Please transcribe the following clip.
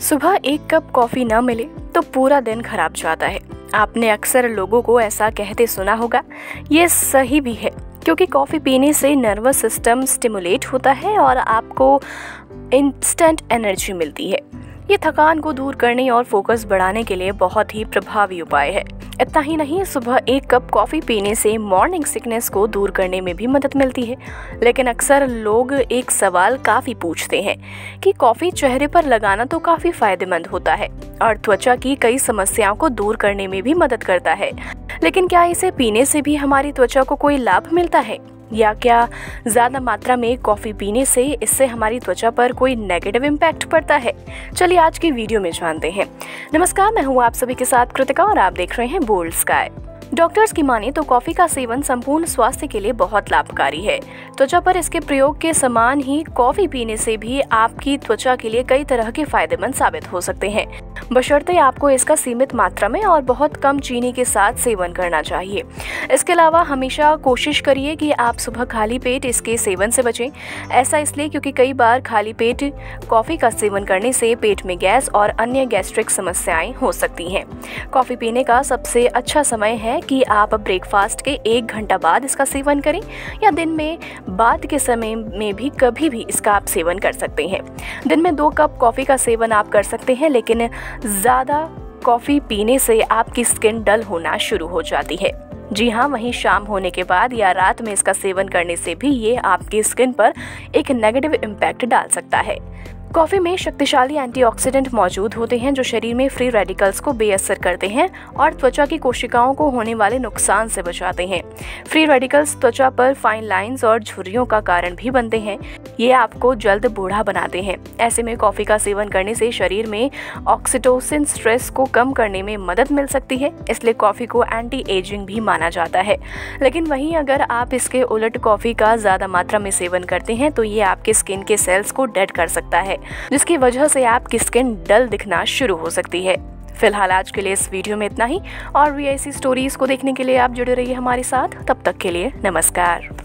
सुबह एक cup coffee न मिले तो पूरा दिन खराब जाता है। आपने अक्सर लोगों को ऐसा कहते सुना होगा, ये सही भी है, क्योंकि कॉफ़ी पीने से नर्वस सिस्टम स्टिमुलेट होता है और आपको इंस्टेंट एनर्जी मिलती है। ये थकान को दूर करने और फोकस बढ़ाने के लिए बहुत ही प्रभावी उपाय है। इतना ही नहीं, सुबह एक कप कॉफ़ी पीने से मॉर्निंग सिकनेस को दूर करने में भी मदद मिलती है। लेकिन अक्सर लोग एक सवाल काफ़ी पूछते हैं कि कॉफ़ी चेहरे पर लगाना तो काफ़ी फ़ायदेमंद होता है और त्वचा की कई समस्याओं को दूर करने में भी मदद करता है। लेकिन क्या इसे पीने से भी हमारी त्वचा को कोई लाभ मिलता है? या क्या ज़्यादा मात्रा में कॉफ़ी पीने से इससे हमारी त्वचा पर कोई नेगेटिव इम्पैक्ट पड़ता है? चलिए आज की वीडियो में जानते हैं। नमस्कार, मैं हूँ आप सभी के साथ कृतिका और आप देख रहे हैं बोल्ड स्काई। डॉक्टर्स की माने तो कॉफ़ी का सेवन संपूर्ण स्वास्थ्य के लिए बहुत लाभकारी है। त्वचा पर इसके प्रयोग के समान ही कॉफ़ी पीने से भी आपकी त्वचा के लिए कई तरह के फ़ायदेमंद साबित हो सकते हैं। बशर्ते आपको इसका सीमित मात्रा में और बहुत कम चीनी के साथ सेवन करना चाहिए। इसके अलावा हमेशा कोशिश करिए कि आप सुबह खाली पेट इसके सेवन से बचें। ऐसा इसलिए क्योंकि कई बार खाली पेट कॉफ़ी का सेवन करने से पेट में गैस और अन्य गैस्ट्रिक समस्याएँ हो सकती हैं। कॉफ़ी पीने का सबसे अच्छा समय है कि आप ब्रेकफास्ट के एक घंटा बाद इसका सेवन करें, या दिन में, बाद के समय में भी कभी भी इसका आप सेवन कर सकते हैं। दिन में दो कप कॉफ़ी का सेवन आप कर सकते हैं, लेकिन ज़्यादा कॉफ़ी पीने से आपकी स्किन डल होना शुरू हो जाती है। जी हाँ वहीं शाम होने के बाद या रात में इसका सेवन करने से भी ये आपकी स्किन पर एक नेगेटिव इम्पैक्ट डाल सकता है। कॉफ़ी में शक्तिशाली एंटीऑक्सीडेंट मौजूद होते हैं जो शरीर में फ्री रेडिकल्स को बेअसर करते हैं और त्वचा की कोशिकाओं को होने वाले नुकसान से बचाते हैं। फ्री रेडिकल्स त्वचा पर फाइन लाइंस और झुर्रियों का कारण भी बनते हैं। ये आपको जल्द बूढ़ा बनाते हैं। ऐसे में कॉफ़ी का सेवन करने से शरीर में ऑक्सीटोसिन स्ट्रेस को कम करने में मदद मिल सकती है, इसलिए कॉफ़ी को एंटी एजिंग भी माना जाता है। लेकिन वहीं अगर आप इसके उलट कॉफ़ी का ज़्यादा मात्रा में सेवन करते हैं तो ये आपके स्किन के सेल्स को डेड कर सकता है, जिसकी वजह से आपकी स्किन डल दिखना शुरू हो सकती है। फ़िलहाल आज के लिए इस वीडियो में इतना ही, और भी ऐसी स्टोरीज को देखने के लिए आप जुड़े रहिए हमारे साथ। तब तक के लिए नमस्कार।